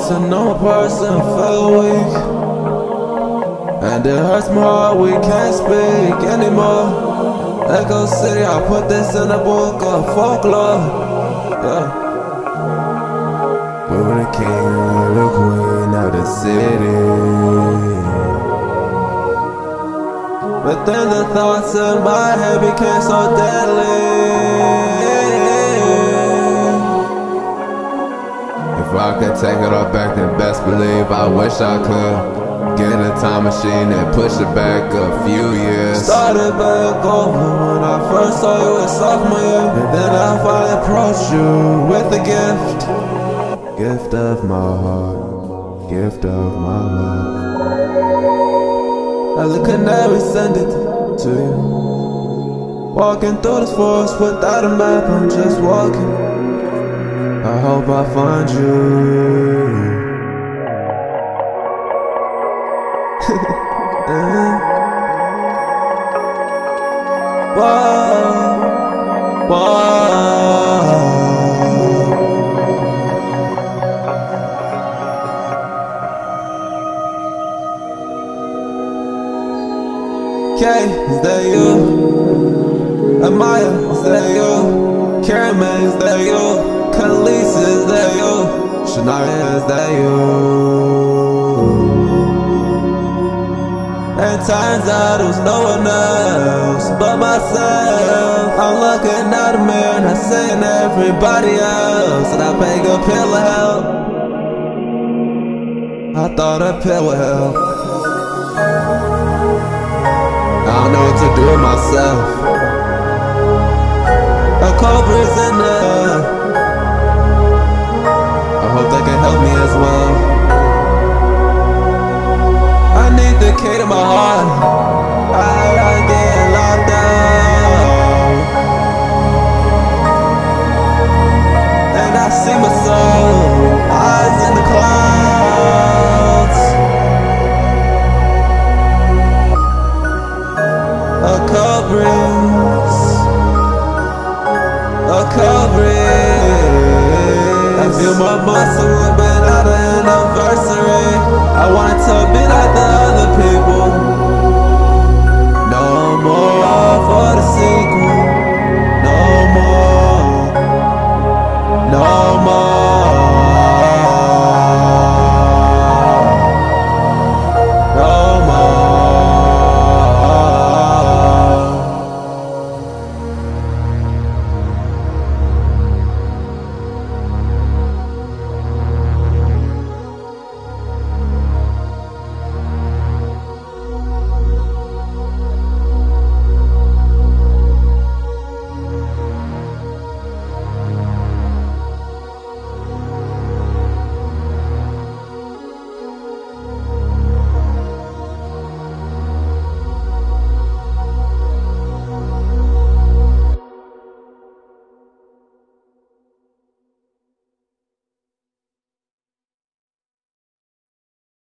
person, no person feel weak. And it hurts heart, we can't speak anymore. Echo City, I put this in a book of folklore. Yeah. We were the king, the queen of the city. But then the thoughts in my head became so deadly. I could take it all back, then best believe I wish I could. Get in a time machine and push it back a few years. Started back over when I first saw you in sophomore year. And then I finally approached you with a gift. Gift of my heart, gift of my love. As a canary, send it to you. Walking through this forest without a map, I'm just walking. I hope I find you. Eh. Whoa, whoa. K, is that you? Amaya, is that you? Caramel, is that you? Khalees, is that you? Shania, is that you? And turns out it was no one else but myself. I'm looking at the mirror and I'm seeing everybody else. And I beg a pill of help. I thought a pill would help. I don't know what to do with myself. A cobra's in there. Cobras. I